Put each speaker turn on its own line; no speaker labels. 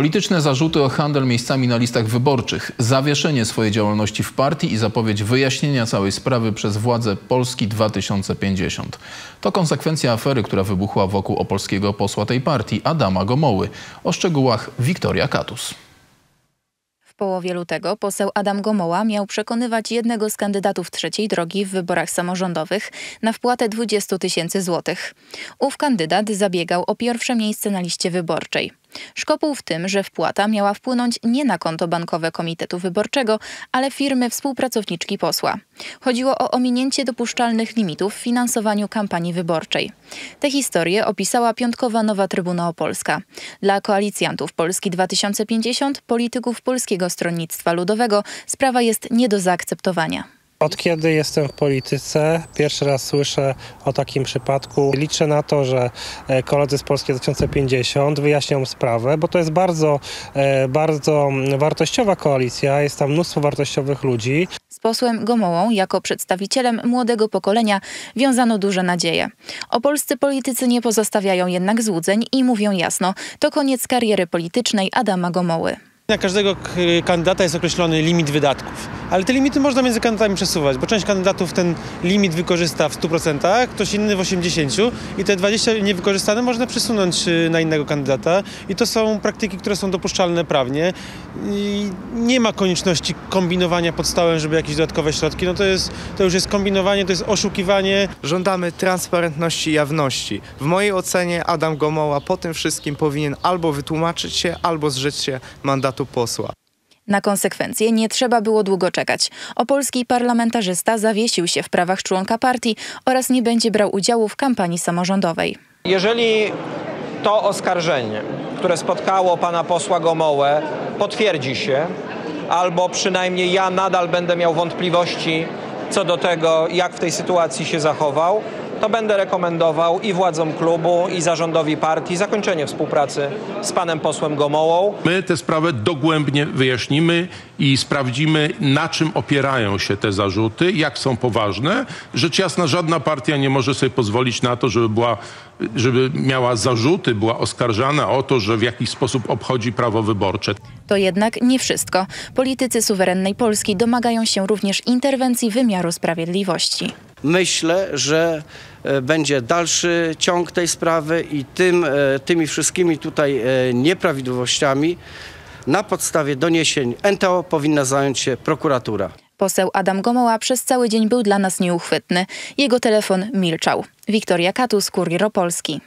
Polityczne zarzuty o handel miejscami na listach wyborczych, zawieszenie swojej działalności w partii i zapowiedź wyjaśnienia całej sprawy przez władze Polski 2050. To konsekwencja afery, która wybuchła wokół opolskiego posła tej partii, Adama Gomoły. O szczegółach Wiktoria Katus.
W połowie lutego poseł Adam Gomoła miał przekonywać jednego z kandydatów trzeciej drogi w wyborach samorządowych na wpłatę 20 tysięcy złotych. Ów kandydat zabiegał o pierwsze miejsce na liście wyborczej. Szkopuł w tym, że wpłata miała wpłynąć nie na konto bankowe Komitetu Wyborczego, ale firmy współpracowniczki posła. Chodziło o ominięcie dopuszczalnych limitów w finansowaniu kampanii wyborczej. Tę historię opisała piątkowa Nowa Trybuna Opolska. Dla koalicjantów Polski 2050, polityków Polskiego Stronnictwa Ludowego, sprawa jest nie do zaakceptowania.
Od kiedy jestem w polityce, pierwszy raz słyszę o takim przypadku. Liczę na to, że e, koledzy z Polski 2050 wyjaśnią sprawę, bo to jest bardzo, e, bardzo wartościowa koalicja, jest tam mnóstwo wartościowych ludzi.
Z posłem Gomołą jako przedstawicielem młodego pokolenia wiązano duże nadzieje. Opolscy politycy nie pozostawiają jednak złudzeń i mówią jasno, to koniec kariery politycznej Adama Gomoły.
Na każdego kandydata jest określony limit wydatków, ale te limity można między kandydatami przesuwać, bo część kandydatów ten limit wykorzysta w 100%, ktoś inny w 80% i te 20 niewykorzystane można przesunąć y, na innego kandydata i to są praktyki, które są dopuszczalne prawnie i nie ma konieczności kombinowania pod stołem, żeby jakieś dodatkowe środki, no to jest, to już jest kombinowanie, to jest oszukiwanie,
Żądamy transparentności i jawności. W mojej ocenie Adam Gomoła po tym wszystkim powinien albo wytłumaczyć się, albo zrzec się mandatu posła.
Na konsekwencje nie trzeba było długo czekać. Opolski parlamentarzysta zawiesił się w prawach członka partii oraz nie będzie brał udziału w kampanii samorządowej.
Jeżeli to oskarżenie, które spotkało pana posła Gomołę, potwierdzi się, albo przynajmniej ja nadal będę miał wątpliwości co do tego, jak w tej sytuacji się zachował, to będę rekomendował i władzom klubu, i zarządowi partii zakończenie współpracy z panem posłem Gomołą.
My tę sprawę dogłębnie wyjaśnimy i sprawdzimy, na czym opierają się te zarzuty, jak są poważne. Rzecz jasna, żadna partia nie może sobie pozwolić na to, żeby, była, żeby miała zarzuty, była oskarżana o to, że w jakiś sposób obchodzi prawo wyborcze.
To jednak nie wszystko. Politycy suwerennej Polski domagają się również interwencji wymiaru sprawiedliwości.
Myślę, że e, będzie dalszy ciąg tej sprawy i tym, e, tymi wszystkimi tutaj e, nieprawidłowościami na podstawie doniesień NTO powinna zająć się prokuratura.
Poseł Adam Gomoła przez cały dzień był dla nas nieuchwytny. Jego telefon milczał. Wiktoria Katus, Kurier Opolski.